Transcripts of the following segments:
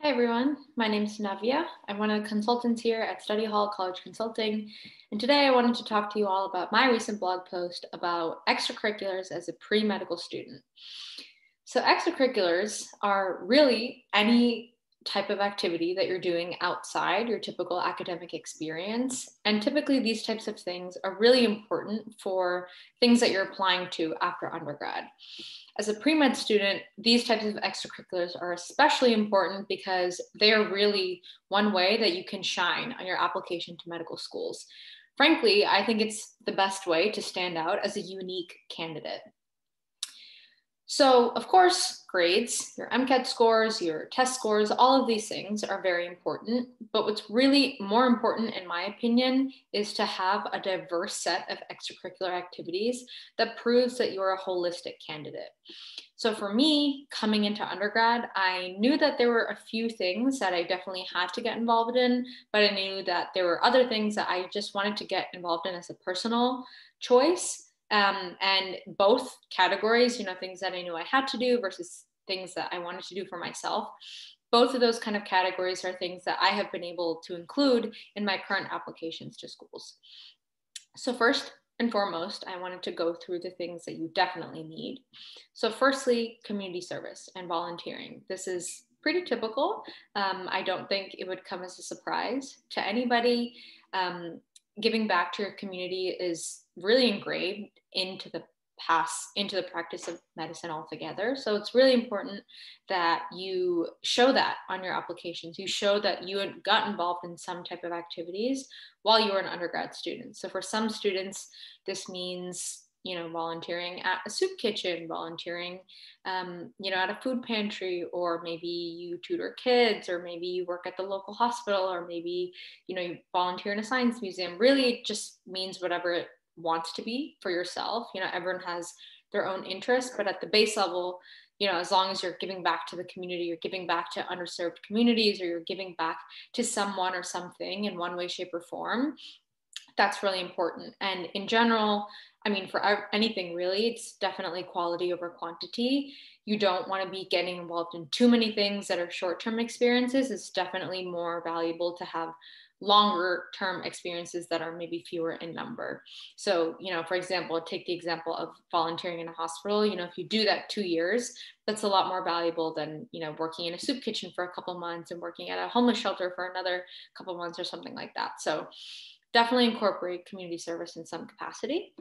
Hi everyone, my name is Navya. I'm one of the consultants here at Study Hall College Consulting, and today I wanted to talk to you all about my recent blog post about extracurriculars as a pre-medical student. So extracurriculars are really any type of activity that you're doing outside your typical academic experience. And typically these types of things are really important for things that you're applying to after undergrad as a pre-med student, these types of extracurriculars are especially important because they are really one way that you can shine on your application to medical schools. Frankly, I think it's the best way to stand out as a unique candidate. So, of course, grades, your MCAT scores, your test scores, all of these things are very important. But what's really more important, in my opinion, is to have a diverse set of extracurricular activities that proves that you're a holistic candidate. So, for me, coming into undergrad, I knew that there were a few things that I definitely had to get involved in, but I knew that there were other things that I just wanted to get involved in as a personal choice um, and both categories, you know, things that I knew I had to do versus things that I wanted to do for myself. Both of those kind of categories are things that I have been able to include in my current applications to schools. So, first and foremost, I wanted to go through the things that you definitely need. So, firstly, community service and volunteering. This is pretty typical. Um, I don't think it would come as a surprise to anybody. Um, giving back to your community is really ingrained into the pass into the practice of medicine altogether. So it's really important that you show that on your applications. You show that you had got involved in some type of activities while you were an undergrad student. So for some students, this means you know volunteering at a soup kitchen volunteering um, you know at a food pantry or maybe you tutor kids or maybe you work at the local hospital or maybe you know you volunteer in a science museum really it just means whatever it wants to be for yourself you know everyone has their own interests but at the base level you know as long as you're giving back to the community you're giving back to underserved communities or you're giving back to someone or something in one way shape or form that's really important and in general I mean, for anything really, it's definitely quality over quantity. You don't want to be getting involved in too many things that are short term experiences. It's definitely more valuable to have longer term experiences that are maybe fewer in number. So, you know, for example, take the example of volunteering in a hospital. You know, if you do that two years, that's a lot more valuable than, you know, working in a soup kitchen for a couple months and working at a homeless shelter for another couple months or something like that. So, definitely incorporate community service in some capacity.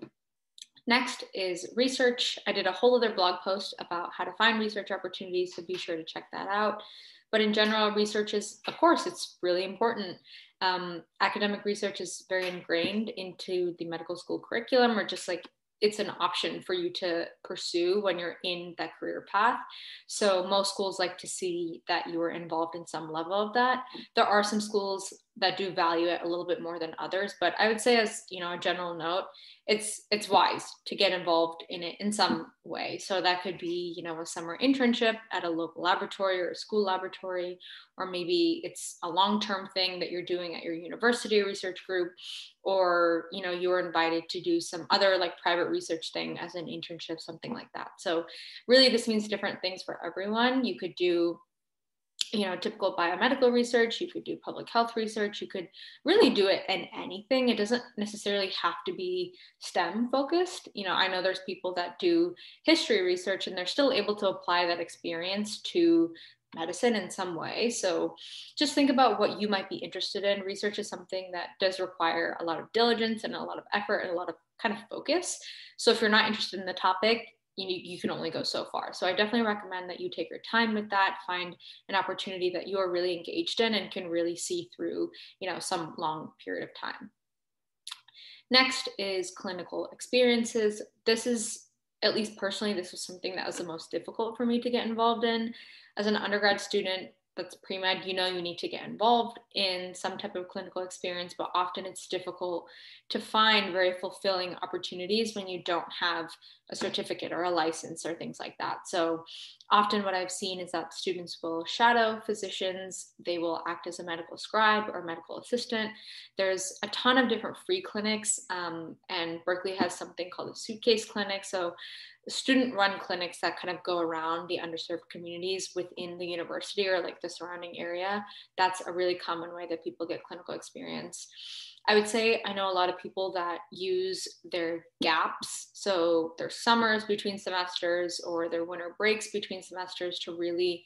Next is research. I did a whole other blog post about how to find research opportunities, so be sure to check that out. But in general, research is, of course, it's really important. Um, academic research is very ingrained into the medical school curriculum, or just like it's an option for you to pursue when you're in that career path. So most schools like to see that you are involved in some level of that. There are some schools that do value it a little bit more than others, but I would say as, you know, a general note, it's it's wise to get involved in it in some way. So that could be you know a summer internship at a local laboratory or a school laboratory or maybe it's a long-term thing that you're doing at your university research group or you know you're invited to do some other like private research thing as an internship something like that. So really this means different things for everyone. You could do you know, typical biomedical research, you could do public health research, you could really do it in anything. It doesn't necessarily have to be STEM focused. You know, I know there's people that do history research and they're still able to apply that experience to medicine in some way. So just think about what you might be interested in. Research is something that does require a lot of diligence and a lot of effort and a lot of kind of focus. So if you're not interested in the topic, you, you can only go so far. So I definitely recommend that you take your time with that, find an opportunity that you are really engaged in and can really see through, you know, some long period of time. Next is clinical experiences. This is, at least personally, this was something that was the most difficult for me to get involved in. As an undergrad student, that's pre-med, you know you need to get involved in some type of clinical experience, but often it's difficult to find very fulfilling opportunities when you don't have a certificate or a license or things like that. So often what I've seen is that students will shadow physicians, they will act as a medical scribe or medical assistant. There's a ton of different free clinics, um, and Berkeley has something called a suitcase clinic. So student run clinics that kind of go around the underserved communities within the university or like the surrounding area. That's a really common way that people get clinical experience. I would say I know a lot of people that use their gaps, so their summers between semesters or their winter breaks between semesters to really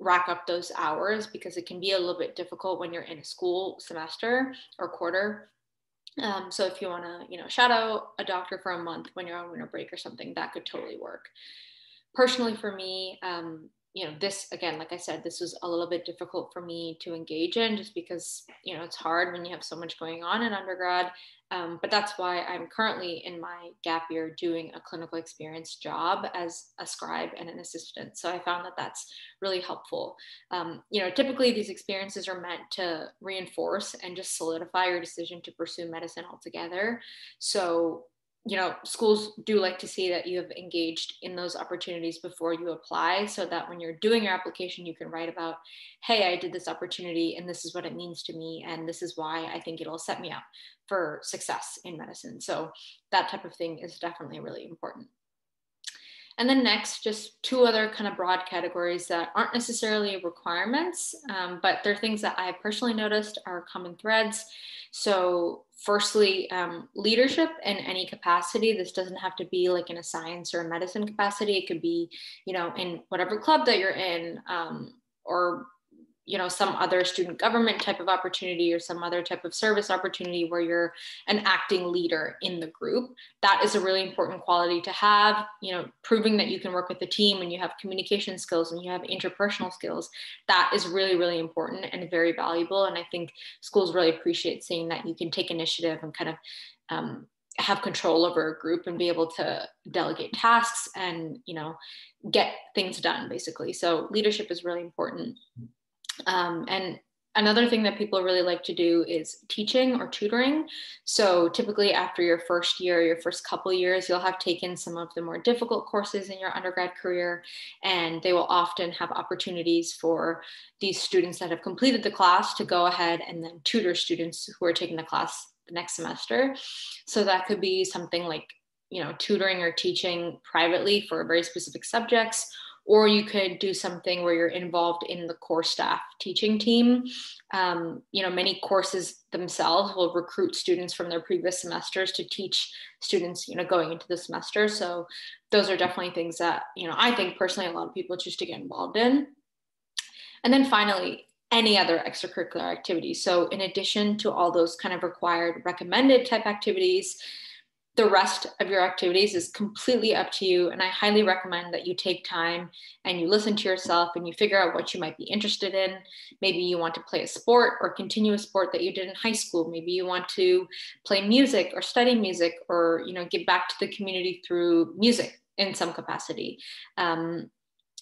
rack up those hours because it can be a little bit difficult when you're in a school semester or quarter. Um, so if you want to, you know, shadow a doctor for a month when you're on winter break or something, that could totally work. Personally, for me, um, you know, this again, like I said, this was a little bit difficult for me to engage in just because, you know, it's hard when you have so much going on in undergrad. Um, but that's why I'm currently in my gap year doing a clinical experience job as a scribe and an assistant. So I found that that's really helpful. Um, you know, typically these experiences are meant to reinforce and just solidify your decision to pursue medicine altogether. So you know, schools do like to see that you have engaged in those opportunities before you apply so that when you're doing your application, you can write about, hey, I did this opportunity and this is what it means to me. And this is why I think it'll set me up for success in medicine. So that type of thing is definitely really important. And then next, just two other kind of broad categories that aren't necessarily requirements, um, but they're things that I personally noticed are common threads. So firstly, um, leadership in any capacity. This doesn't have to be like in a science or a medicine capacity. It could be, you know, in whatever club that you're in, um, or you know some other student government type of opportunity or some other type of service opportunity where you're an acting leader in the group that is a really important quality to have you know proving that you can work with the team and you have communication skills and you have interpersonal skills that is really really important and very valuable. And i think schools really appreciate seeing that you can take initiative and kind of um, have control over a group and be able to delegate tasks and you know get things done basically. So leadership is really important um, and another thing that people really like to do is teaching or tutoring. So typically after your first year, your first couple years, you'll have taken some of the more difficult courses in your undergrad career, and they will often have opportunities for these students that have completed the class to go ahead and then tutor students who are taking the class the next semester. So that could be something like you know tutoring or teaching privately for very specific subjects or you could do something where you're involved in the core staff teaching team. Um, you know, many courses themselves will recruit students from their previous semesters to teach students, you know, going into the semester. So those are definitely things that, you know, I think personally a lot of people choose to get involved in. And then finally, any other extracurricular activities. So in addition to all those kind of required recommended type activities, the rest of your activities is completely up to you. And I highly recommend that you take time and you listen to yourself and you figure out what you might be interested in. Maybe you want to play a sport or continue a sport that you did in high school. Maybe you want to play music or study music or, you know, give back to the community through music in some capacity. Um,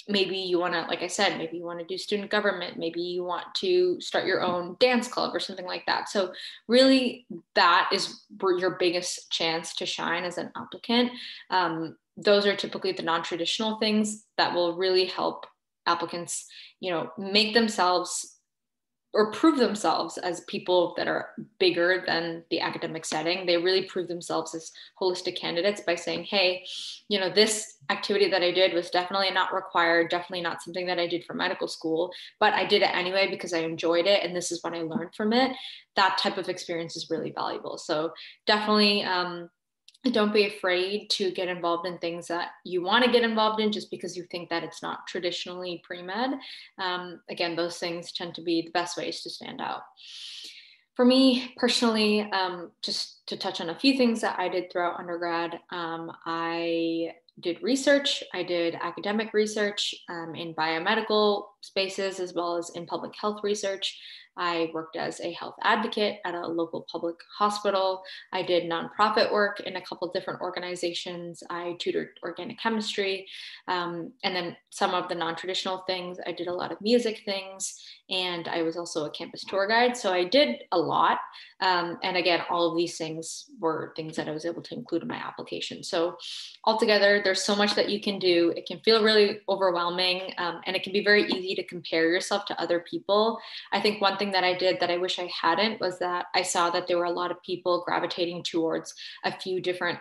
maybe you want to like i said maybe you want to do student government maybe you want to start your own dance club or something like that. So really that is your biggest chance to shine as an applicant. Um, those are typically the non-traditional things that will really help applicants you know make themselves or prove themselves as people that are bigger than the academic setting. They really prove themselves as holistic candidates by saying, hey, you know, this activity that I did was definitely not required, definitely not something that I did for medical school, but I did it anyway because I enjoyed it and this is what I learned from it. That type of experience is really valuable. So definitely um, don't be afraid to get involved in things that you want to get involved in just because you think that it's not traditionally pre-med. Um, again those things tend to be the best ways to stand out. For me personally um, just to touch on a few things that i did throughout undergrad um, i did research. I did academic research um, in biomedical spaces as well as in public health research I worked as a health advocate at a local public hospital. I did nonprofit work in a couple different organizations. I tutored organic chemistry. Um, and then some of the non traditional things, I did a lot of music things. And I was also a campus tour guide. So I did a lot. Um, and again, all of these things were things that I was able to include in my application. So altogether, there's so much that you can do. It can feel really overwhelming um, and it can be very easy to compare yourself to other people. I think one thing that I did that I wish I hadn't was that I saw that there were a lot of people gravitating towards a few different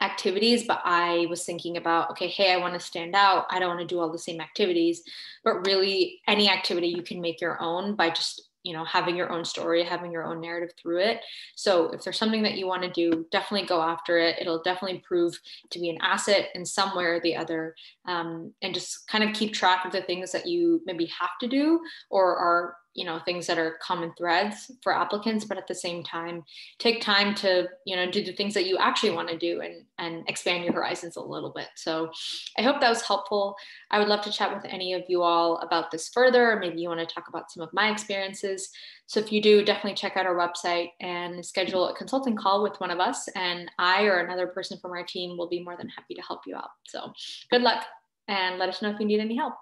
activities, but I was thinking about, okay, hey, I want to stand out. I don't want to do all the same activities, but really any activity you can make your own by just you know having your own story having your own narrative through it so if there's something that you want to do definitely go after it it'll definitely prove to be an asset in some way or the other um, and just kind of keep track of the things that you maybe have to do or are you know things that are common threads for applicants but at the same time take time to you know do the things that you actually want to do and and expand your horizons a little bit. So i hope that was helpful. I would love to chat with any of you all about this further. Or maybe you want to talk about some of my experiences. So if you do definitely check out our website and schedule a consulting call with one of us and i or another person from our team will be more than happy to help you out. So good luck and let us know if you need any help